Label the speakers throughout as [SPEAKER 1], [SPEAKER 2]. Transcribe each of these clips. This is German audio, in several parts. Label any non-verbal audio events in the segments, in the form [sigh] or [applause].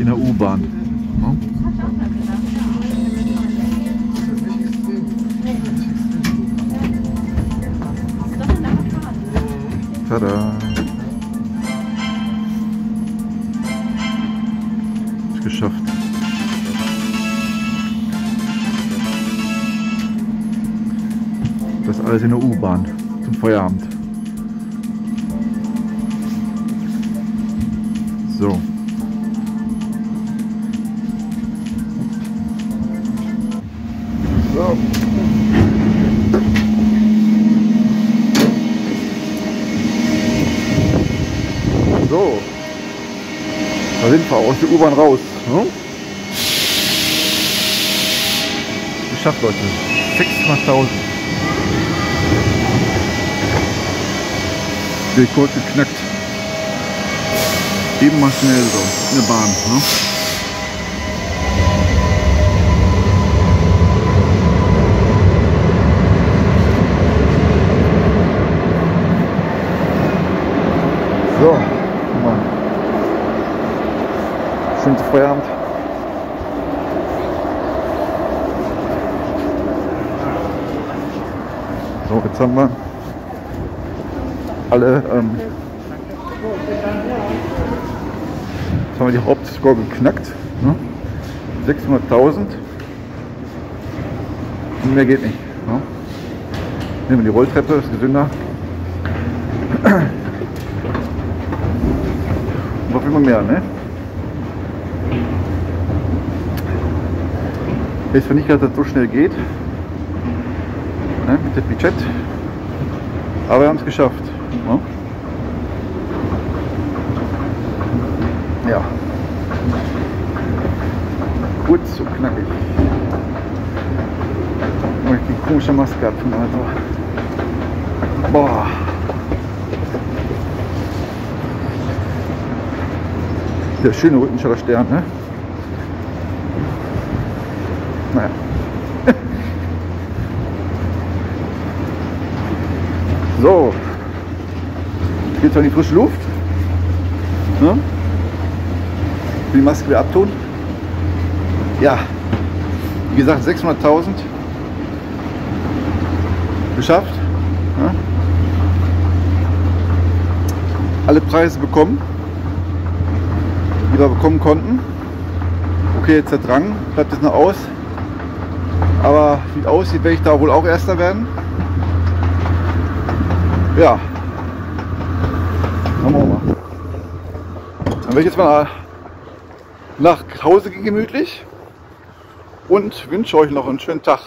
[SPEAKER 1] In der U-Bahn. Ne? Tada! Ist geschafft. Das alles in der U-Bahn zum Feierabend. So. Da sind wir aus der U-Bahn raus. Ne? Geschafft, Leute. 600.000. Rekord geknackt. Eben mal schnell so. Eine Bahn. Ne? So, guck mal. Schön zu Feierabend. So, jetzt haben wir alle, ähm, jetzt haben wir die Hauptscore geknackt. Ne? 600.000 und mehr geht nicht. Ne? Nehmen wir die Rolltreppe, ist gesünder. Und noch immer mehr, ne? Ich weiß zwar nicht, dass das so schnell geht. Ne? Mit der Budget. Aber wir haben es geschafft. Ne? Ja. Kurz und knackig. Ich die komische Maske ab von Alter. Boah. Der schöne Rückenschaller Stern, ne? Naja. [laughs] So. Jetzt geht's an die frische Luft. Ne? Die Maske wieder abtun. Ja. Wie gesagt, 600.000 geschafft. Ne? Alle Preise bekommen wir bekommen konnten. Okay, jetzt der Drang, bleibt jetzt noch aus. Aber wie es aussieht, werde ich da wohl auch Erster werden. Ja. Dann wir mal. Dann werde ich jetzt mal nach Hause gehen gemütlich und wünsche euch noch einen schönen Tag.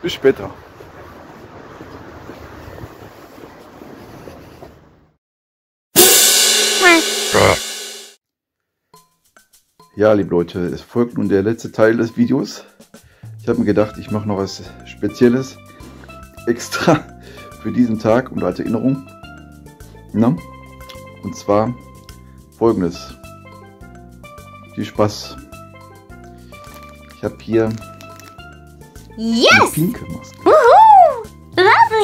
[SPEAKER 1] Bis später. Ja, liebe Leute, es folgt nun der letzte Teil des Videos. Ich habe mir gedacht, ich mache noch was Spezielles extra [laughs] für diesen Tag und als Erinnerung. Na? Und zwar folgendes. Viel Spaß. Ich habe hier eine
[SPEAKER 2] Yes!
[SPEAKER 1] pinke Maske.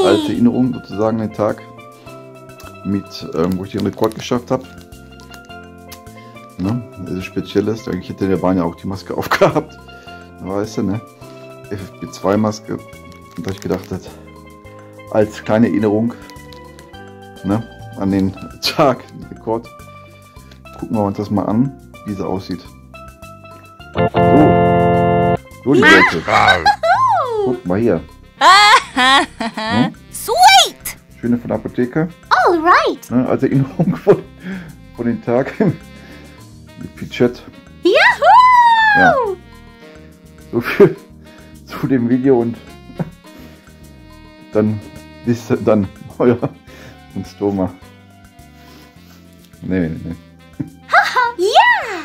[SPEAKER 1] Als! Erinnerung sozusagen den Tag, mit, ähm, wo ich den Rekord geschafft habe. Ne? Das ist Spezielles. Ich hätte der Bahn ja auch die Maske [laughs] aufgehabt. Weißt du, ne? FFP2-Maske. Und da ich gedacht, das als kleine Erinnerung ne? an den [laughs] Tag, den Rekord. Gucken wir uns das mal an, wie sie aussieht. So, so die Leute. Guck mal hier. Hm?
[SPEAKER 2] Sweet!
[SPEAKER 1] Schöne von der Apotheke.
[SPEAKER 2] All right!
[SPEAKER 1] Ne? Als Erinnerung [laughs] von, von den Tag. Pichet.
[SPEAKER 2] Yahoo!
[SPEAKER 1] Ja. So viel [laughs] zu dem Video und dann bis dann euer [laughs] und Stoma. Nee, nee, nee.
[SPEAKER 2] Yeah!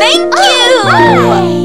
[SPEAKER 2] Thank you!